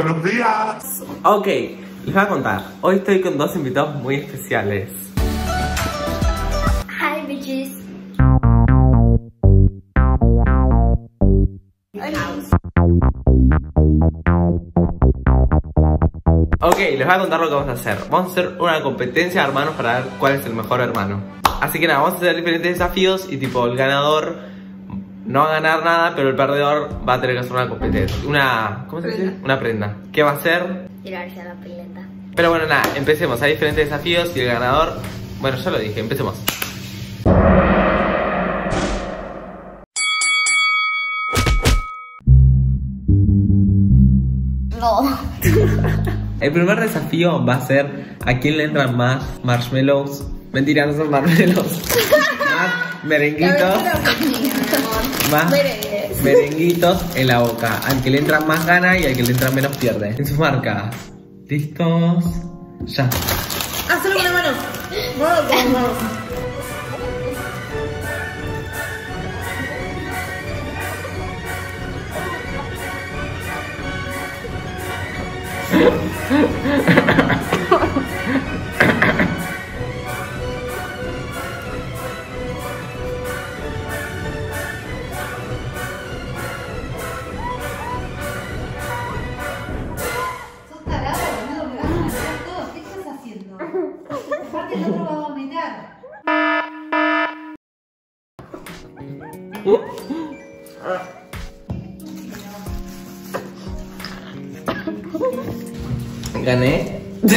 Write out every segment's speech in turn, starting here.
Buenos días. Ok, les voy a contar. Hoy estoy con dos invitados muy especiales. Hi, bitches. Ok, les voy a contar lo que vamos a hacer. Vamos a hacer una competencia de hermanos para ver cuál es el mejor hermano. Así que nada, vamos a hacer diferentes desafíos y tipo el ganador no va a ganar nada, pero el perdedor va a tener que hacer una competencia. Una. ¿Cómo se dice? Prenda. Una prenda. ¿Qué va a hacer? Tirarse a la pileta. Pero bueno, nada, empecemos. Hay diferentes desafíos y el ganador. Bueno, ya lo dije, empecemos. No. El primer desafío va a ser a quién le entran más marshmallows. Mentira, no son marshmallows. más merenguitos. Más merenguitos en la boca. Al que le entran más gana y al que le entran menos pierde. En sus marcas. ¿Listos? Ya. Solo con la mano. Vamos. Sos Gané.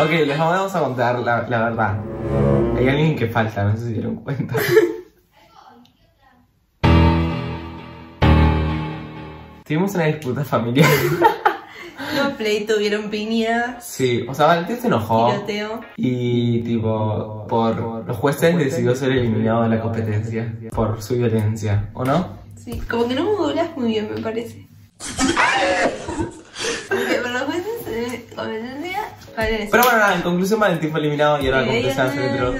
ok, les vamos a contar la, verdad. Hay alguien que falta, no sé si dieron cuenta. Tuvimos una disputa familiar. No, pleito, vieron piña, Sí, o sea, Valentín se enojó. tiroteo. Y tipo, por los jueces decidió ser eliminado de la competencia por su violencia, ¿o no? Sí, como que no modulas muy bien, me parece. Porque por los jueces, eh, competencia, parece. Pero bueno, nada, en conclusión Valentín fue eliminado y ahora la competencia va a ser entre los...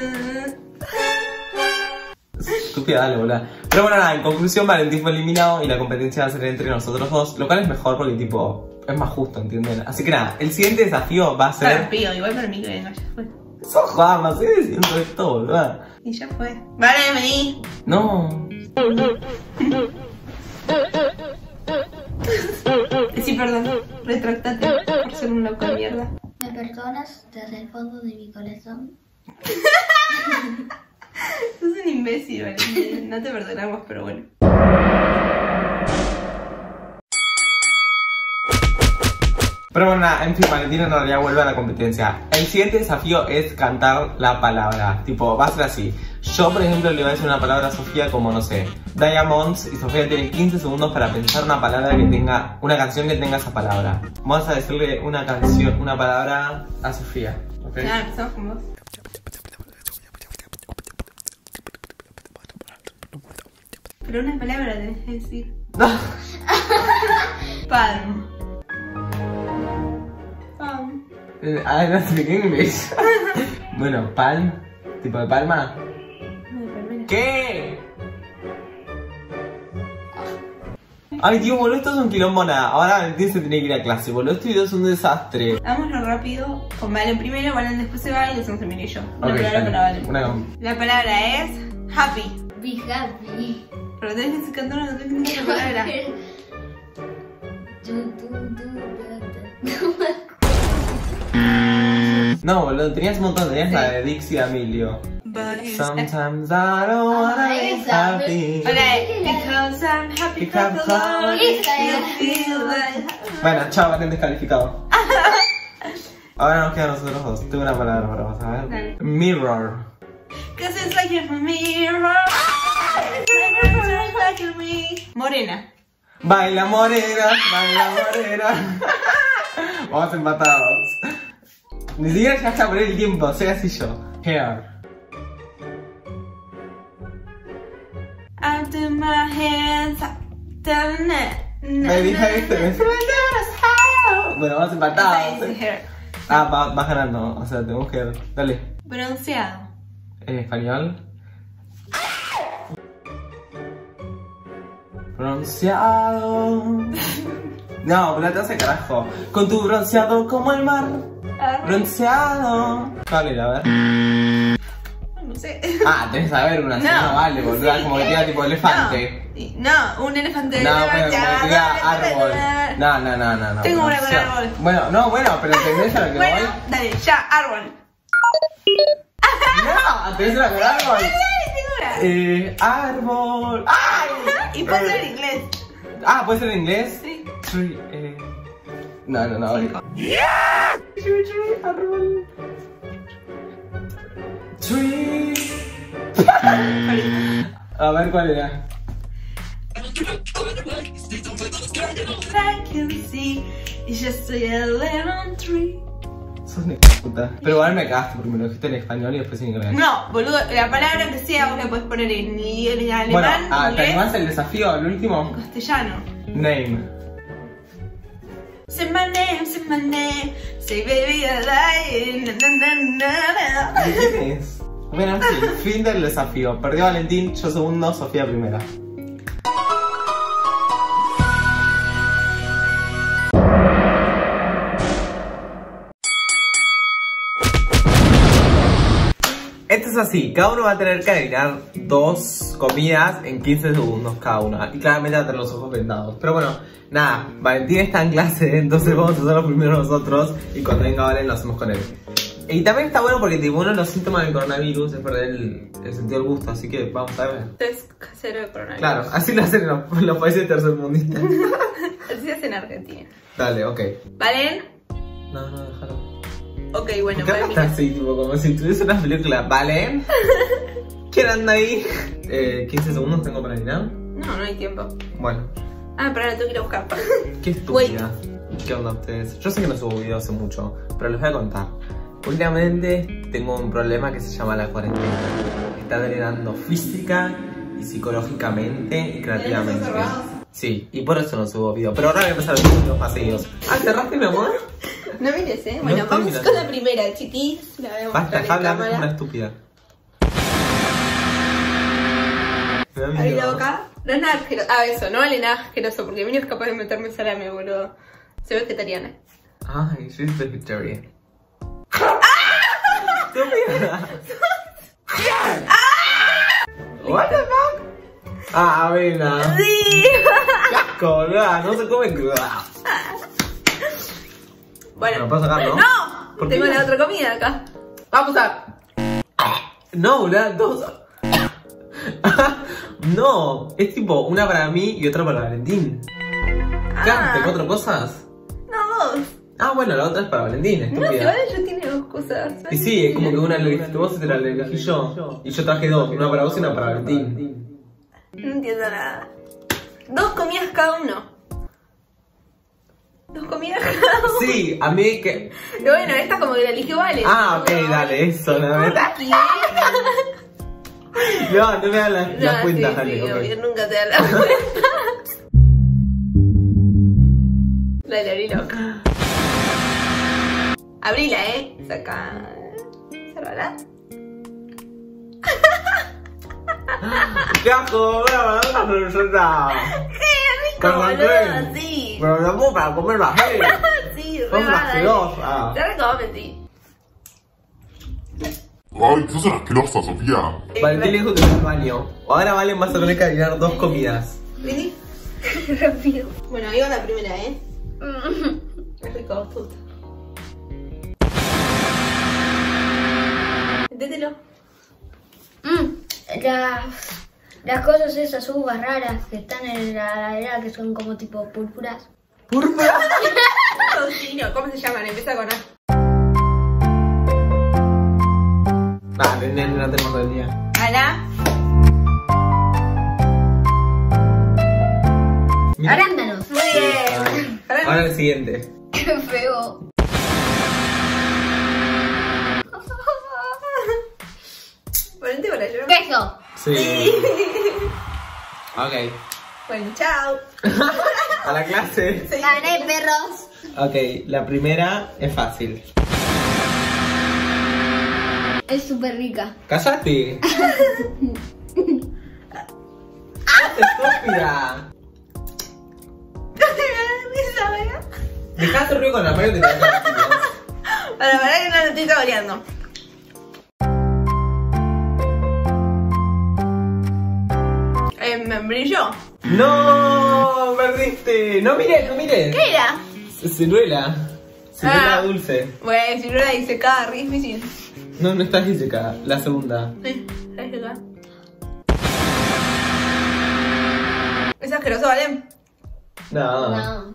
Estúpida, dale, boluda. Pero bueno, nada, en conclusión Valentín fue eliminado y la competencia va a ser entre nosotros dos, lo cual es mejor porque tipo, es más justo, ¿entienden? Así que nada, el siguiente desafío va a Claro, ser... pío, igual para mí que venga, ya fue. Sos Juan, estoy diciendo esto, boluda. Y ya fue. Vale, vení. No. Sí, perdón. Retractate por ser un loco de mierda. ¿Me perdonas desde el fondo de mi corazón? Sos un imbécil, vale. No te perdonamos, pero bueno. Pero bueno, en fin, Valentín en realidad vuelve a la competencia. El siguiente desafío es cantar la palabra. Tipo, va a ser así. Yo, por ejemplo, le voy a decir una palabra a Sofía como, no sé, Diamonds. Y Sofía tiene 15 segundos para pensar una palabra que tenga, una canción que tenga esa palabra. Vamos a decirle una canción, una palabra a Sofía. ¿ok? Empezamos con vos. Pero una palabra tenés que decir. Palm. I don't speak English. bueno, palm. ¿Tipo de palma? No, de palmera. ¿Qué? Ay, tío, boludo, esto es un quilombo nada. Ahora Valentín se tiene que ir a clase, boludo. Este video es un desastre. Hagámoslo rápido. Con Valen primero, Valen después se va y hacemos Emil y yo. Una Ok, palabra dale. para Valen. Una- La palabra es happy. Be happy. Pero tenés que cantar una canción que palabra. No, boludo, tenías un montón. Tenías la de Dixie D'Amelio. Sometimes I don't wanna Ah, be esa. happy. Okay, because I'm happy Because alone. Feel like Bueno, chao, Valen descalificado. Ahora nos quedan nosotros dos. Tengo una palabra para vos, a ver. Mirror. Cause it's like from mirror. Like me. Morena. Baila morena, baila morena. Vamos empatados. Ni siquiera llegaste a poner el tiempo, soy así yo. Hair. I do my hands up down Baby, este, Bueno, vamos empatados. Ah, vas va ganando, o sea, tenemos que... Dale. Bronceado. En español. Bronceado. No, pero te hace carajo. Con tu bronceado como el mar. Bronceado. Vale, a ver. No sé. Ah, tenés que saber una, no, No. vale, boluda, como que tira tipo elefante. No, no, un elefante. No, bueno, como que tira árbol. No, no, no, no, no. Tengo una con árbol. Bueno, no, bueno, pero ¿entendés a lo que Bueno, voy? dale, ya, árbol. No, ¿tenés una con árbol? Eh, árbol. ¡Ay! Y puede ser Eh, en inglés. Ah, ¿puede ser en inglés? Sí. Tree, eh. No, no, no. Cinco. Árbol. Tree. A ver cuál era. I can see it's just a lemon tree. Sos una puta. Pero igual me cagaste porque me lo dijiste en español y después en inglés. No, boludo, la palabra que sea vos la puedes poner en, en alemán, Bueno, ah, ¿te animás el desafío? El último. castellano. Name. Say my name, say my name, say baby I lie, na na na. Bueno, sí, fin del desafío. Perdió Valentín, yo segundo, Sofía primera. Así, cada uno va a tener que adivinar dos comidas en 15 segundos cada una. Y claramente va a tener los ojos vendados. Pero bueno, nada, Valentín está en clase, entonces vamos a hacerlo primero nosotros y cuando venga Valen lo hacemos con él. Y también está bueno porque tipo, uno de los síntomas del coronavirus es perder el, el sentido del gusto, así que vamos a ver. Test casero de coronavirus. Claro, así lo hacen los, los países tercermundistas. Así se hace en Argentina. Dale, ok. ¿Valen? No, no, déjalo. Ok, bueno, ¿Por qué para mí. así, tipo, como si tuviese una película? ¿Vale? ¿Quién anda ahí? Eh, 15 segundos tengo para adivinar. No, no hay tiempo. Bueno, Ah, pero ahora tengo que ir a buscar. qué estúpida. ¿Qué onda ustedes? Yo sé que no subo videos hace mucho, pero les voy a contar. Últimamente tengo un problema que se llama la cuarentena. Está drenando física y psicológicamente y creativamente. Sí, y por eso no subo video. Pero ahora voy a empezar a subir videos más seguidos. Ah, ¿cerraste mi amor? No mires, eh. No Bueno, estoy vamos mirando. con la primera, chiquis. La voy a Basta, hablar como una estúpida. Abrí la boca. No es nada asqueroso. Ah, eso, no vale nada asqueroso porque mí no es capaz de meterme salame, boludo. Soy vegetariana. Ay, she's vegetarian. Estúpida. What the fuck? Ah, avena. Sí. Qué asco. No se come cruda. Bueno. ¿Me puedo sacar, no? ¡No! ¿Por qué Tengo la otra comida acá. Vamos a. No, boluda, dos. no, es tipo una para mí y otra para Valentín. Ah. ¿Tengo cuatro cosas? No, dos. Ah, bueno, la otra es para Valentín, No, si estúpida. vale, yo tiene dos cosas. Y sí, es como que una la elegiste vos y te la elegí yo. Y yo traje dos, una para vos y una para Valentín. No entiendo nada. Dos comidas cada uno. Dos comidas. Sí, a mí que. Y bueno, esta como que la eligió Vale. Ah, ok, dale, eso, la verdad. No, no me dan las, las No, cuentas, sí, dale, sí, ok. obvio, nunca te da la cuenta. Dale, abrí loca. Abrila, eh. Saca. Cerrala. ¡Qué asco! ¡Voy a mandar una ¡Qué Con boludo! Sí. Pero la puedo para comer bajé. Sí, mala. asquerosa. Te recomen, sí. Ay, sos una asquerosa, Sofía. Valentín le dijo que fue al baño. Ahora Valen vas a tener que adivinar dos comidas. Vení. Rápido. Bueno, ahí va la primera, ¿eh? Es rico, puta. Métetelo. Mm, las, las cosas esas uvas raras que están en la heladera que son como tipo púrpuras. ¿Púrpura? Tocino, ¿cómo se llaman? Empieza con A. Vale, nene, no tenemos todo el día. Mira. Arándanos. Muy bien. Ahora el siguiente. Qué feo. Sí. ok. Bueno, chao. A la clase. Sí. Gané, perros. Ok, la primera es fácil. Es súper rica. ¿Casaste? Ah, ¡Estúpida! Dejaste ruido con la mano de la Para, para que no lo estoy saboreando. Me brilló. ¡No! ¡Perdiste! ¡No mires, no mires! ¿Qué era? Ciruela. Ciruela Ah. dulce. Bueno, era disecada, re difícil. No, no está Jessica, la segunda. Sí, está disecada. Es asqueroso, ¿vale? No. No.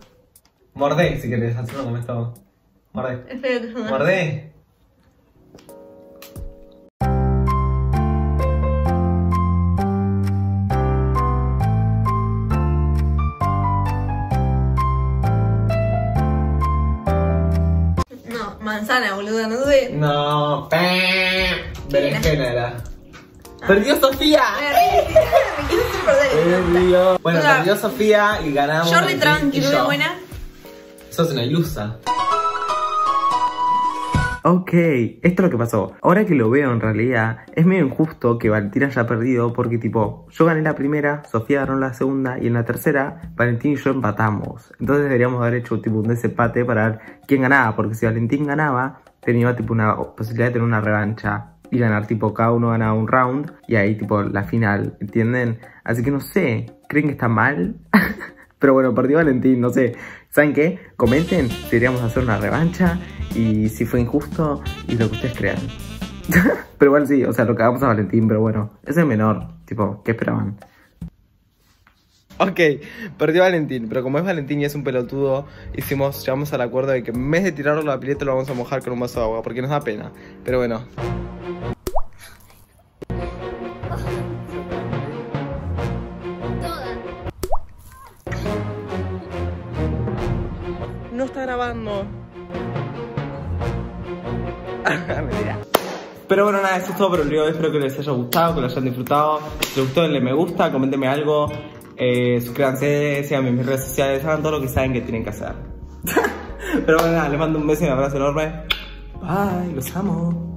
Mordé si querés, hacerlo como esto. Mordé. Espero que suene. Mordé. Manzana, boludo, no sé. No. Berenjena era. ¡Perdió Sofía! Me quiero perder. Perdió. Bueno, O sea, perdió Sofía y ganamos. Tranqui, y re yo. buena. Sos una ilusa. Ok, esto es lo que pasó. Ahora que lo veo en realidad, es medio injusto que Valentín haya perdido porque tipo, yo gané la primera, Sofía ganó la segunda y en la tercera, Valentín y yo empatamos. Entonces deberíamos haber hecho tipo un desempate para ver quién ganaba, porque si Valentín ganaba, tenía tipo una posibilidad de tener una revancha y ganar tipo cada uno ganaba un round y ahí tipo la final, ¿entienden? Así que no sé, ¿creen que está mal? Pero bueno, perdió Valentín, no sé. ¿Saben qué? Comenten deberíamos hacer una revancha y si fue injusto y lo que ustedes crean. pero igual sí, o sea, lo que hagamos a Valentín, pero bueno, es el menor. Tipo, ¿qué esperaban? Ok, perdió Valentín, pero como es Valentín y es un pelotudo, hicimos, llegamos al acuerdo de que en vez de tirarlo a la pileta lo vamos a mojar con un vaso de agua, porque nos da pena. Pero bueno. Pero bueno, nada, eso es todo por el video. Espero que les haya gustado, que lo hayan disfrutado. Si les gustó, denle me gusta, coméntenme algo. Eh, suscríbanse, síganme en mis redes sociales, hagan todo lo que saben que tienen que hacer. Pero bueno, nada, les mando un beso y un abrazo enorme. Bye, los amo.